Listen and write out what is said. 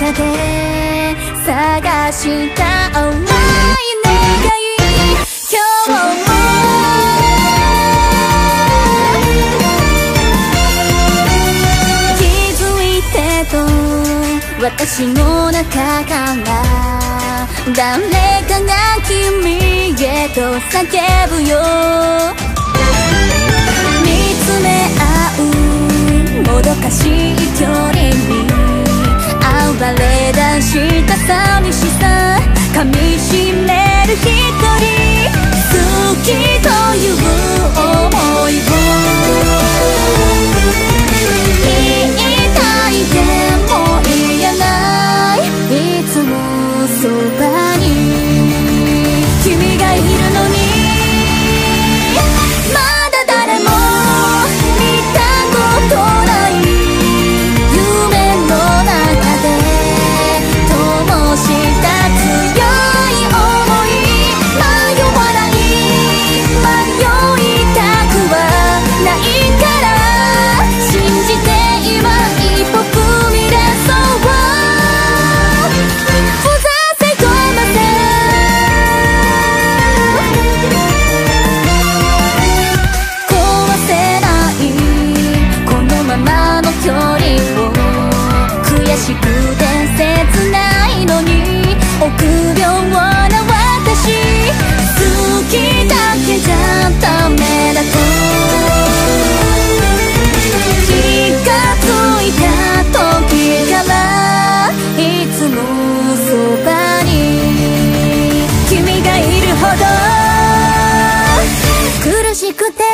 中で探した想い願い今日も私の中から誰かが君へと叫ぶよした寂しさ噛みしめる日くて。